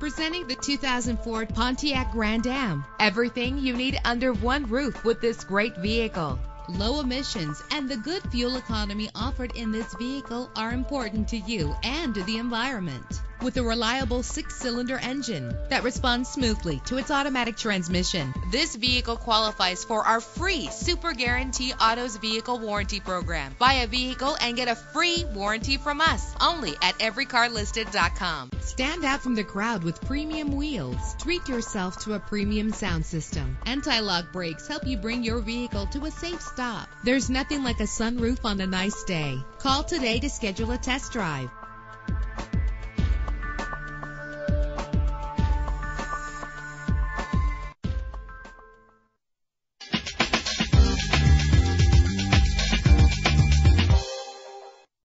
Presenting the 2004 Pontiac Grand Am. Everything you need under one roof with this great vehicle. Low emissions and the good fuel economy offered in this vehicle are important to you and to the environment. With a reliable six cylinder engine that responds smoothly to its automatic transmission, this vehicle qualifies for our free Super Guarantee Autos Vehicle Warranty Program. Buy a vehicle and get a free warranty from us only at everycarlisted.com. Stand out from the crowd with premium wheels. Treat yourself to a premium sound system. Anti lock brakes help you bring your vehicle to a safe stop. There's nothing like a sunroof on a nice day. Call today to schedule a test drive.